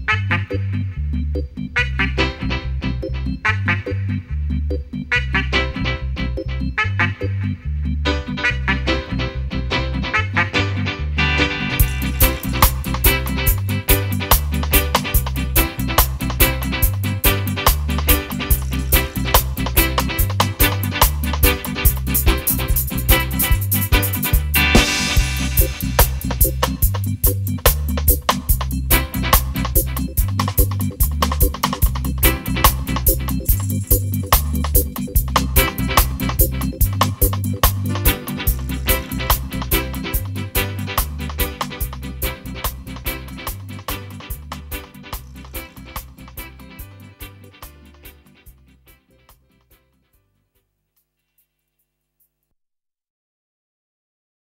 Bye.